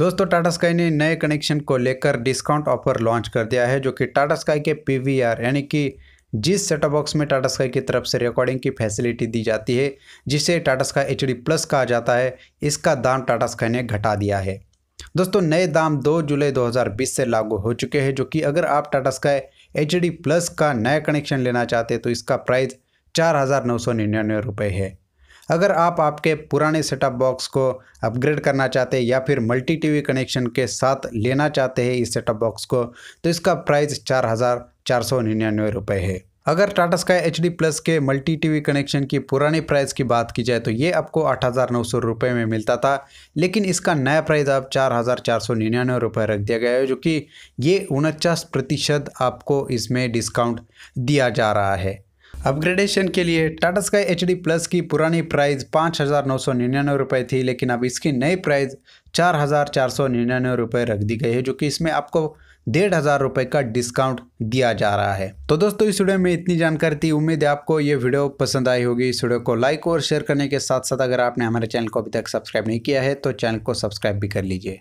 दोस्तों, टाटा स्काई ने नए कनेक्शन को लेकर डिस्काउंट ऑफ़र लॉन्च कर दिया है, जो कि टाटा स्काई के पीवीआर, यानी कि जिस सेटअप बॉक्स में टाटा स्काई की तरफ़ से रिकॉर्डिंग की फैसिलिटी दी जाती है, जिसे टाटा स्काई एच प्लस कहा जाता है, इसका दाम टाटा स्काई ने घटा दिया है। दोस्तों, नए दाम 2 जुलाई 2020 से लागू हो चुके हैं, जो कि अगर आप टाटा स्काई एच प्लस का नया कनेक्शन लेना चाहते हैं तो इसका प्राइस चार हज़ार नौ सौ निन्यानवे रुपये है। अगर आप आपके पुराने सेटअप बॉक्स को अपग्रेड करना चाहते हैं या फिर मल्टी टीवी कनेक्शन के साथ लेना चाहते हैं इस सेटअप बॉक्स को तो इसका प्राइस चार हज़ार चार सौ निन्यानवे रुपये है। अगर टाटा स्काई एचडी प्लस के मल्टी टीवी कनेक्शन की पुरानी प्राइस की बात की जाए तो ये आपको आठ हज़ार नौ सौ रुपये में मिलता था। लेकिन इसका नया प्राइस अब चार हज़ार चार सौ निन्यानवे रुपये रख दिया गया है, जो कि ये उनचास प्रतिशत आपको इसमें डिस्काउंट दिया जा रहा है। अपग्रेडेशन के लिए टाटा स्काई एच प्लस की पुरानी प्राइस पाँच हज़ार नौ सौ निन्यानवे रुपये थी, लेकिन अब इसकी नई प्राइस चार हज़ार चार सौ निन्यानवे रुपये रख दी गई है, जो कि इसमें आपको डेढ़ हज़ार रुपये का डिस्काउंट दिया जा रहा है। तो दोस्तों, इस वीडियो में इतनी जानकारी थी। उम्मीद है आपको ये वीडियो पसंद आई होगी। इस वीडियो को लाइक और शेयर करने के साथ साथ अगर आपने हमारे चैनल को अभी तक सब्सक्राइब नहीं किया है तो चैनल को सब्सक्राइब भी कर लीजिए।